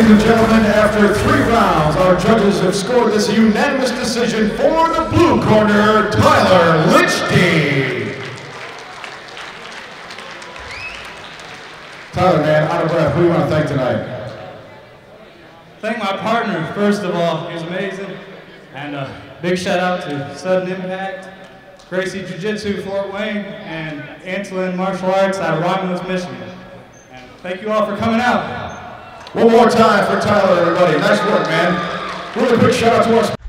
Ladies and gentlemen, after three rounds, our judges have scored this unanimous decision for the blue corner, Tyler Liechty. Tyler, man, out of breath, who do you want to thank tonight? Thank my partner, first of all. He was amazing. And a big shout out to Sudden Impact, Gracie Jiu Jitsu Fort Wayne, and Antolin Martial Arts out of Romulus, Michigan. And thank you all for coming out. One more time for Tyler, everybody. Nice work, man. Really quick shout out to our